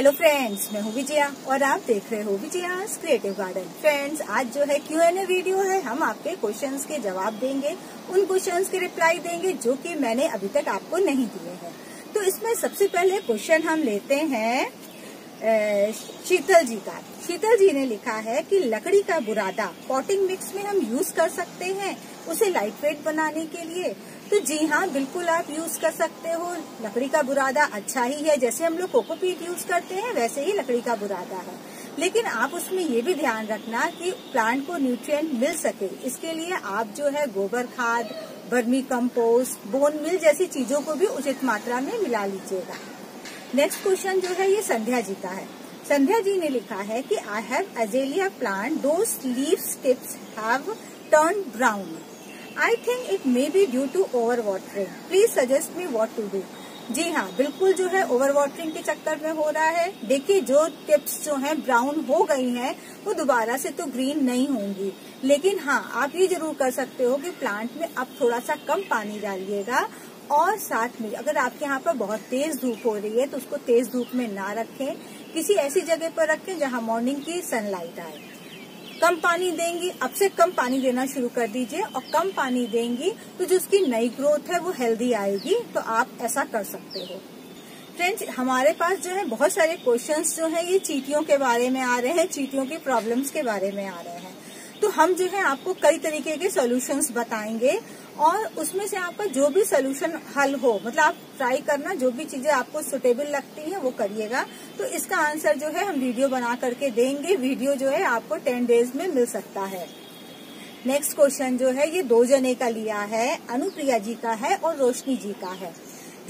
Hello friends मैं हूँ विजया और आप देख रहे हो विजया क्रिएटिव गार्डन फ्रेंड्स आज जो है क्यू एन ए वीडियो है। हम आपके क्वेश्चंस के जवाब देंगे। उन क्वेश्चंस के रिप्लाई देंगे जो कि मैंने अभी तक आपको नहीं दिए हैं। तो इसमें सबसे पहले क्वेश्चन हम लेते हैं शीतल जी का। शीतल जी ने लिखा है कि लकड़ी का बुरादा पॉटिंग मिक्स में हम यूज़ कर सकते हैं उसे लाइट वेट बनाने के लिए। तो जी हाँ बिल्कुल आप यूज़ कर सकते हो। लकड़ी का बुरादा अच्छा ही है, जैसे हम लोग कोकोपीट यूज़ करते हैं, वैसे ही लकड़ी का बुरादा है। लेकिन आप उसमें ये भी ध्यान रखना कि प्लांट को न्यूट्रिएंट मिल सके। इसके लिए आप जो है गोबर खाद बर्मी कंपोस्ट बोन मिल जैसी चीज़ों को भी उचित मात्रा में मिला लीजिएगा। नेक्स्ट क्वेश्चन जो है, ये संध्या जी का है। संध्या जी ने लिखा है कि आई हैव एजेलिया प्लांट दो leaves tips have turn brown I think it may be due to over watering please suggest me what to do जी हाँ बिल्कुल जो है ओवर वाटरिंग के चक्कर में हो रहा है। देखिए, जो टिप्स जो हैं ब्राउन हो गई हैं, वो दोबारा से तो ग्रीन नहीं होंगी। लेकिन हाँ आप ये ज़रूर कर सकते हो कि प्लांट में अब थोड़ा सा कम पानी डालिएगा और साथ में अगर आपके यहाँ पर बहुत तेज धूप हो रही है तो उसको तेज धूप में ना रखें। किसी ऐसी जगह पर रखें जहाँ मॉर्निंग की सनलाइट आए। कम पानी देंगी, अब से कम पानी देना शुरू कर दीजिए और कम पानी देंगी तो जो उसकी नई ग्रोथ है वो हेल्दी आएगी तो आप ऐसा कर सकते हो। फ्रेंड्स हमारे पास जो है बहुत सारे क्वेश्चंस जो है, ये चीटियों के बारे में आ रहे हैं, चीटियों की प्रॉब्लम्स के बारे में आ रहे हैं। तो हम जो है आपको कई तरीके के सोल्यूशन बताएँगे। और उसमें से आपका जो भी सोल्यूशन हल हो मतलब आप ट्राई करना, जो भी चीज़ें आपको सुटेबल लगती हैं, वो करिएगा। तो इसका आंसर जो है, हम वीडियो बना करके देंगे। वीडियो जो है, आपको टेन डेज़ में मिल सकता है। नेक्स्ट क्वेश्चन जो है, ये दो जने का लिया है। अनुप्रिया जी का है और रोशनी जी का है।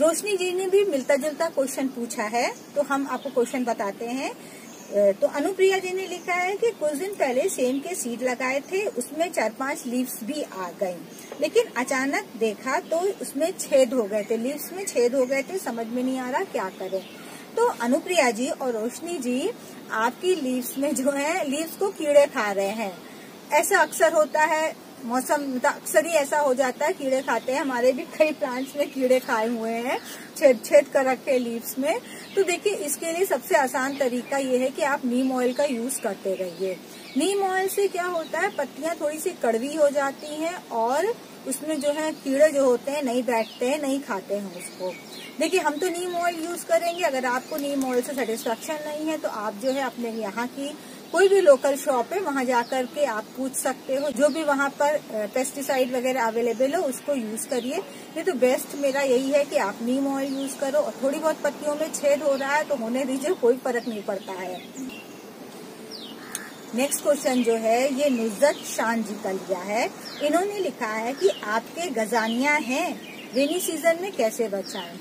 रोशनी जी ने भी मिलता जुलता क्वेश्चन पूछा है। तो हम आपको क्वेश्चन बताते हैं। तो अनुप्रिया जी ने लिखा है कि कुछ दिन पहले सेम के सीड लगाए थे, उसमें चार पाँच लीव्स भी आ गई। लेकिन अचानक देखा तो उसमें छेद हो गए थे लीव्स में छेद हो गए थे, समझ में नहीं आ रहा क्या करें। तो अनुप्रिया जी और रोशनी जी, आपकी लीव्स में जो है लीव्स को कीड़े खा रहे हैं। ऐसा अक्सर होता है मौसम अक्सर ही ऐसा हो जाता है, कीड़े खाते हैं। हमारे भी कई प्लांट्स में कीड़े खाए हुए हैं, छेद छेद कर रखे लीव्स में। तो देखिए, इसके लिए सबसे आसान तरीका ये है कि आप नीम ऑयल का यूज़ करते रहिए। नीम ऑयल से क्या होता है? पत्तियाँ थोड़ी सी कड़वी हो जाती हैं और उसमें जो है, कीड़े जो होते हैं, नहीं बैठते हैं, नहीं खाते हैं उसको। देखिए, हम तो नीम ऑयल यूज़ करेंगे। अगर आपको नीम ऑयल से सेटिस्फेक्शन नहीं है तो आप जो है, अपने यहाँ की कोई भी लोकल शॉप है, वहाँ जाकर के आप पूछ सकते हो। जो भी वहाँ पर पेस्टिसाइड वगैरह अवेलेबल हो, उसको यूज़ करिए। नहीं तो बेस्ट मेरा यही है कि आप नीम ऑयल यूज़ करो और थोड़ी बहुत पत्तियों में छेद हो रहा है तो होने दीजिए, कोई फ़र्क नहीं पड़ता है। नेक्स्ट क्वेश्चन जो है, ये नुजत शान जी का लिया है। इन्होंने लिखा है कि आपके गजानिया हैं रेनी सीज़न में कैसे बचाएँ?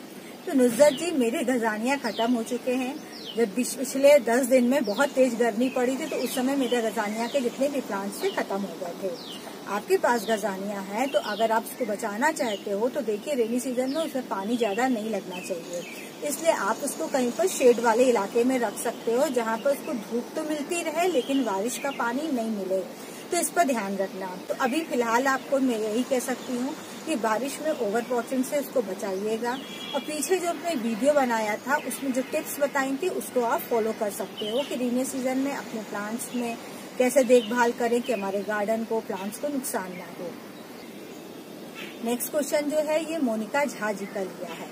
तो नुजत जी, मेरे गजानिया खत्म हो चुके हैं। जब पिछले दस दिन में बहुत तेज गर्मी पड़ी थी तो उस समय मेरे गजानिया के जितने भी प्लांट्स थे, खत्म हो गए थे। आपके पास गजानिया है तो अगर आप उसको बचाना चाहते हो तो देखिए रेनी सीज़न में उसमें पानी ज़्यादा नहीं लगना चाहिए। इसलिए आप उसको कहीं पर शेड वाले इलाके में रख सकते हो, जहाँ पर उसको धूप तो मिलती रहे, लेकिन बारिश का पानी नहीं मिले। तो इस पर ध्यान रखना। तो अभी फ़िलहाल आपको मैं यही कह सकती हूँ कि बारिश में ओवर वॉचिंग से उसको बचाइएगा। और पीछे जो अपने वीडियो बनाया था, उसमें जो टिप्स बताई थी, उसको आप फॉलो कर सकते हो कि रेनी सीज़न में अपने प्लांट्स में कैसे देखभाल करें कि हमारे गार्डन को प्लांट्स को नुकसान ना हो नेक्स्ट क्वेश्चन जो है, ये मोनिका झा जी का लिया है।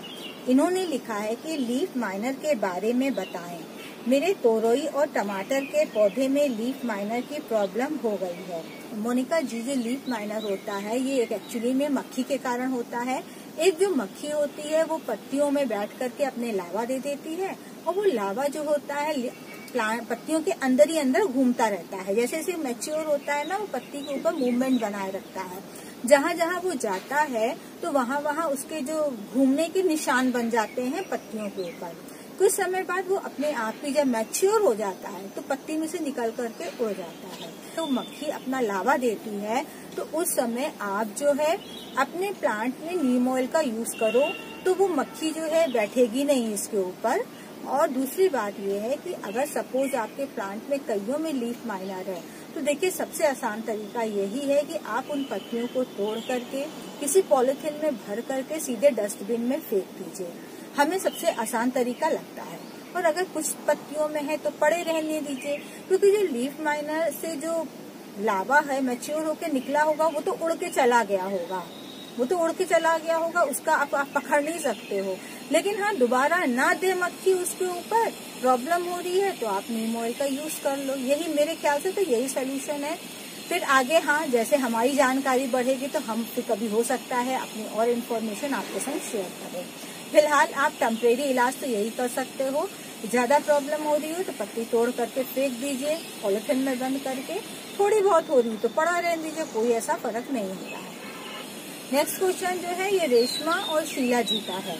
इन्होंने लिखा है कि लीफ माइनर के बारे में बताएँ। मेरे तोरई और टमाटर के पौधे में लीफ माइनर की प्रॉब्लम हो गई है। मोनिका, जी जो लीफ माइनर होता है, ये एक एक्चुअली में मक्खी के कारण होता है। एक जो मक्खी होती है, वो पत्तियों में बैठ करके अपने लावा दे देती है और वो लावा जो होता है पत्तियों के अंदर ही अंदर घूमता रहता है। जैसे जैसे मैच्योर होता है ना, वो पत्ती के ऊपर मूवमेंट बनाए रखता है। जहाँ जहाँ वो जाता है तो वहाँ वहाँ उसके जो घूमने के निशान बन जाते हैं पत्तियों के ऊपर। कुछ समय बाद वो अपने आप ही जब मैच्योर हो जाता है तो पत्ती में से निकल करके उड़ जाता है। तो मक्खी अपना लावा देती है तो उस समय आप जो है, अपने प्लांट में नीम ऑयल का यूज़ करो तो वो मक्खी जो है, बैठेगी नहीं इसके ऊपर। और दूसरी बात ये है कि अगर सपोज़ आपके प्लांट में कईयों में लीफ माइनर है तो देखिए सबसे आसान तरीका यही है कि आप उन पत्तियों को तोड़ करके किसी पॉलिथिन में भर करके सीधे डस्टबिन में फेंक दीजिए। हमें सबसे आसान तरीका लगता है। और अगर कुछ पत्तियों में है तो पड़े रहने दीजिए क्योंकि जो लीफ माइनर से जो लावा है मैच्योर होकर निकला होगा वो तो उड़ के चला गया होगा। वो तो उड़ के चला गया होगा उसका आप, आप पकड़ नहीं सकते हो। लेकिन हाँ दोबारा ना दे मक्खी उसके ऊपर प्रॉब्लम हो रही है तो आप नीम ऑयल का यूज़ कर लो। यही मेरे ख्याल से तो यही सोल्यूशन है। फिर आगे हाँ जैसे हमारी जानकारी बढ़ेगी तो हम फिर कभी हो सकता है अपनी और इन्फॉर्मेशन आपके साथ शेयर करें। फ़िलहाल आप टेम्परेरी इलाज तो यही कर सकते हो। ज़्यादा प्रॉब्लम हो रही हो तो पत्ती तोड़ करके फेंक दीजिए, पॉलिथिन में बंद करके। थोड़ी बहुत हो रही तो पड़ा रहने दीजिए, कोई ऐसा फ़र्क नहीं होता है। नेक्स्ट क्वेश्चन जो है, ये रेशमा और शीला जी का है।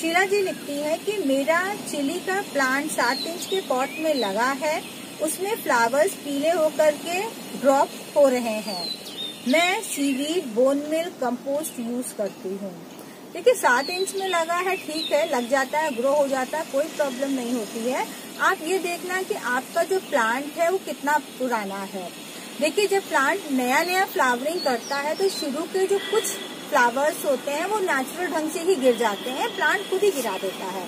शीला जी लिखती है कि मेरा चिली का प्लांट सात इंच के पॉट में लगा है। उसमें फ्लावर्स पीले होकर के ड्रॉप हो रहे हैं। मैं seaweed bone meal compost use करती हूँ। देखिए, सात इंच में लगा है, ठीक है, लग जाता है ग्रो हो जाता है, कोई प्रॉब्लम नहीं होती है। आप ये देखना कि आपका जो प्लांट है, वो कितना पुराना है। देखिए, जब प्लांट नया नया फ्लावरिंग करता है तो शुरू के जो कुछ फ्लावर्स होते हैं, वो नेचुरल ढंग से ही गिर जाते हैं प्लांट खुद ही गिरा देता है।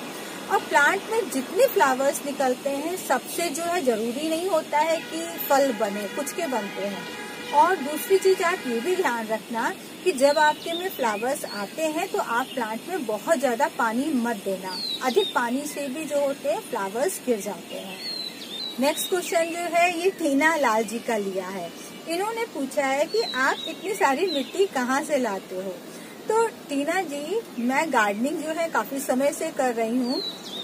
और प्लांट में जितने फ्लावर्स निकलते हैं, सबसे जो है, ज़रूरी नहीं होता है कि फल बने, कुछ के बनते हैं। और दूसरी चीज़ आप ये भी ध्यान रखना कि जब आपके में फ्लावर्स आते हैं तो आप प्लांट में बहुत ज़्यादा पानी मत देना। अधिक पानी से भी जो होते हैं फ्लावर्स गिर जाते हैं। नेक्स्ट क्वेश्चन जो है, ये टीना लाल जी का लिया है। इन्होंने पूछा है कि आप इतनी सारी मिट्टी कहाँ से लाते हो? तो टीना जी, मैं गार्डनिंग जो है काफ़ी समय से कर रही हूँ।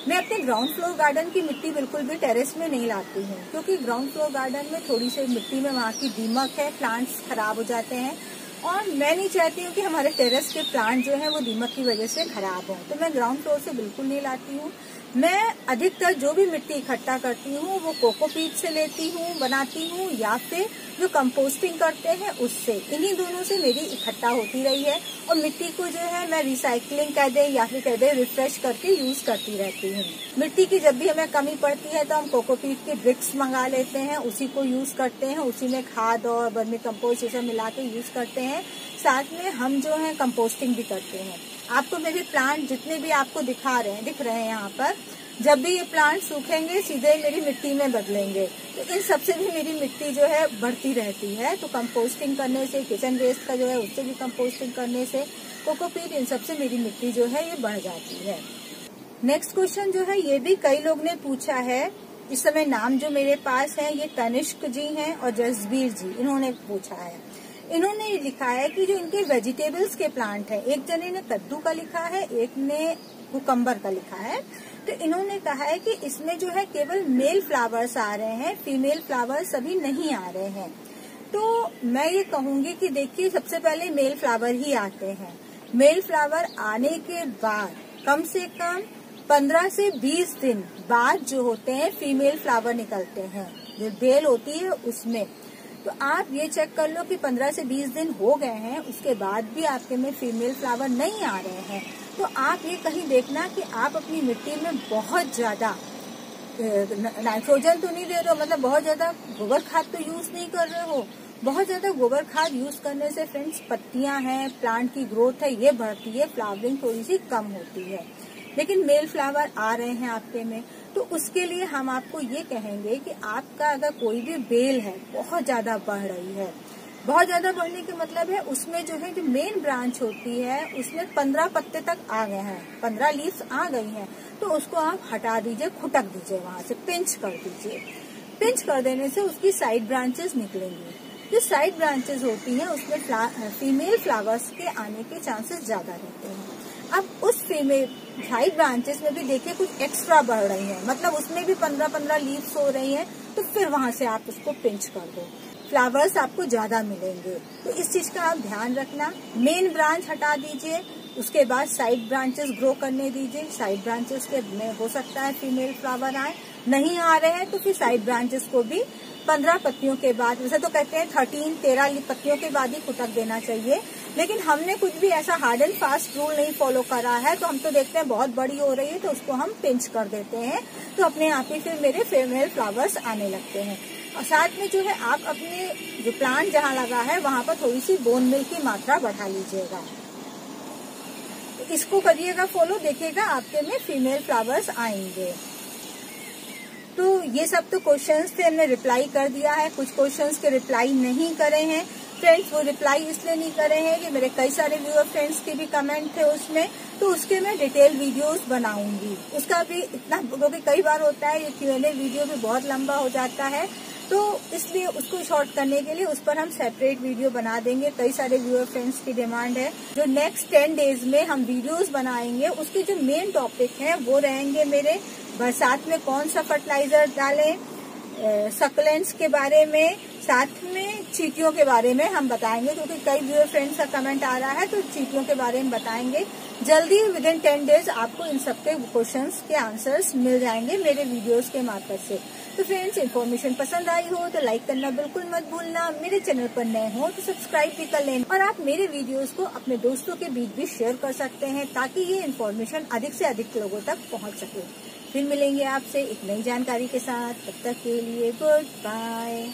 मैं अपने ग्राउंड फ्लोर गार्डन की मिट्टी बिल्कुल भी टेरेस में नहीं लाती हूँ, क्योंकि ग्राउंड फ्लोर गार्डन में थोड़ी सी मिट्टी में वहाँ की दीमक है प्लांट्स खराब हो जाते हैं। और मैं नहीं चाहती हूँ कि हमारे टेरेस के प्लांट जो है वो दीमक की वजह से खराब हो। तो मैं ग्राउंड फ्लोर से बिल्कुल नहीं लाती हूँ। मैं अधिकतर जो भी मिट्टी इकट्ठा करती हूँ, वो कोकोपीट से लेती हूँ, बनाती हूँ, या फिर जो कंपोस्टिंग करते हैं, उससे। इन्हीं दोनों से मेरी इकट्ठा होती रही है और मिट्टी को जो है मैं रिसाइकलिंग कह दे या फिर कह दे रिफ्रेश करके यूज़ करती रहती हूँ। मिट्टी की जब भी हमें कमी पड़ती है तो हम कोकोपीट के ब्रिक्स मंगा लेते हैं, उसी को यूज़ करते हैं, उसी में खाद और बर्मी कम्पोस्ट ये सब मिला के यूज़ करते हैं। साथ में हम जो है कंपोस्टिंग भी करते हैं। आपको मेरे प्लांट जितने भी आपको दिखा रहे हैं, दिख रहे हैं यहाँ पर, जब भी ये प्लांट सूखेंगे, सीधे मेरी मिट्टी में बदलेंगे। तो इन सबसे भी मेरी मिट्टी जो है, बढ़ती रहती है। तो कंपोस्टिंग करने से किचन वेस्ट का जो है, उससे भी कंपोस्टिंग करने से कोकोपीट इन सबसे मेरी मिट्टी जो है, ये बढ़ जाती है। नेक्स्ट क्वेश्चन जो है, ये भी कई लोग ने पूछा है। इस समय नाम जो मेरे पास है, ये तनिष्क जी हैं और जसबीर जी, इन्होंने पूछा है। इन्होंने लिखा है कि जो इनके वेजिटेबल्स के प्लांट है, एक जने ने कद्दू का लिखा है, एक ने कुकम्बर का लिखा है। तो इन्होंने कहा है कि इसमें जो है केवल मेल फ्लावर्स आ रहे हैं, फीमेल फ्लावर्स अभी नहीं आ रहे हैं। तो मैं ये कहूँगी कि देखिए, सबसे पहले मेल फ्लावर ही आते हैं। मेल फ्लावर आने के बाद, कम से कम पंद्रह से बीस दिन बाद जो होते हैं, फीमेल फ्लावर निकलते हैं। जो बेल होती है, उसमें तो आप ये चेक कर लो कि 15 से 20 दिन हो गए हैं, उसके बाद भी आपके में फीमेल फ्लावर नहीं आ रहे हैं। तो आप ये कहीं देखना कि आप अपनी मिट्टी में बहुत ज़्यादा नाइट्रोजन तो नहीं दे रहे हो मतलब बहुत ज़्यादा गोबर खाद तो यूज़ नहीं कर रहे हो। बहुत ज़्यादा गोबर खाद यूज़ करने से फ्रेंड्स पत्तियाँ हैं प्लांट की ग्रोथ है, ये बढ़ती है फ्लावरिंग थोड़ी सी कम होती है। लेकिन मेल फ्लावर आ रहे हैं आपके में तो उसके लिए हम आपको ये कहेंगे कि आपका अगर कोई भी बेल है, बहुत ज़्यादा बढ़ रही है। बहुत ज़्यादा बढ़ने के मतलब है उसमें जो है जो मेन ब्रांच होती है, उसमें पंद्रह पत्ते तक आ गए हैं, पंद्रह लीव्स आ गई हैं तो उसको आप हटा दीजिए, खुटक दीजिए वहाँ से पिंच कर दीजिए। पिंच कर देने से उसकी साइड ब्रांचेस निकलेंगी। जो साइड ब्रांचेस होती हैं, उसमें फीमेल फ्लावर्स के आने के चांसेस ज़्यादा रहते हैं। अब उस फीमेल साइड ब्रांचेस में भी देखिए कुछ एक्स्ट्रा बढ़ रही है। मतलब उसमें भी पंद्रह पंद्रह लीव्स हो रही हैं तो फिर वहाँ से आप उसको पिंच कर दो। फ्लावर्स आपको ज़्यादा मिलेंगे। तो इस चीज़ का आप ध्यान रखना। मेन ब्रांच हटा दीजिए, उसके बाद साइड ब्रांचेस ग्रो करने दीजिए। साइड ब्रांचेस के में हो सकता है फीमेल फ्लावर आए, नहीं आ रहे हैं तो फिर साइड ब्रांचेस को भी पंद्रह पत्तियों के बाद वैसे तो कहते हैं थर्टीन तेरह पत्तियों के बाद ही कुटक देना चाहिए। लेकिन हमने कुछ भी ऐसा हार्ड एंड फास्ट रूल नहीं फॉलो करा है तो हम तो देखते हैं बहुत बड़ी हो रही है तो उसको हम पिंच कर देते हैं। तो अपने आप ही फिर मेरे फीमेल फ्लावर्स आने लगते हैं। और साथ में जो है, आप अपने जो प्लांट जहाँ लगा है, वहाँ पर थोड़ी सी बोन मिल की मात्रा बढ़ा लीजिएगा। तो इसको करिएगा फॉलो देखिएगा आपके में फीमेल फ्लावर्स आएँगे। तो ये सब तो क्वेश्चंस थे, हमने रिप्लाई कर दिया है। कुछ क्वेश्चंस के रिप्लाई नहीं करे हैं। फ्रेंड्स वो रिप्लाई इसलिए नहीं करे हैं कि मेरे कई सारे व्यूअर फ्रेंड्स के भी कमेंट थे उसमें तो उसके मैं डिटेल वीडियोस बनाऊँगी। उसका भी इतना, क्योंकि कई बार होता है, ये क्यूएनए वीडियो भी बहुत लंबा हो जाता है तो इसलिए उसको शॉर्ट करने के लिए उस पर हम सेपरेट वीडियो बना देंगे। कई सारे व्यूअर फ्रेंड्स की डिमांड है। जो नेक्स्ट टेन डेज़ में हम वीडियोस बनाएँगे, उसके जो मेन टॉपिक हैं, वो रहेंगे मेरे बरसात में कौन सा फर्टिलाइज़र डालें सकलेंस के बारे में साथ में चीटियों के बारे में हम बताएँगे, क्योंकि कई व्यूअर फ्रेंड्स का कमेंट आ रहा है तो चीटियों के बारे में बताएँगे। जल्दी विद इन टेन डेज़ आपको इन सबके क्वेश्चन के आंसर्स मिल जाएँगे मेरे वीडियोस के मार्फत से। तो फ्रेंड्स इन्फॉर्मेशन पसंद आई हो तो लाइक करना बिल्कुल मत भूलना। मेरे चैनल पर नए हो तो सब्सक्राइब भी कर लें और आप मेरे वीडियोस को अपने दोस्तों के बीच भी शेयर कर सकते हैं, ताकि ये इन्फॉर्मेशन अधिक से अधिक लोगों तक पहुँच सके। फिर मिलेंगे आपसे एक नई जानकारी के साथ। तब तक के लिए गुड बाय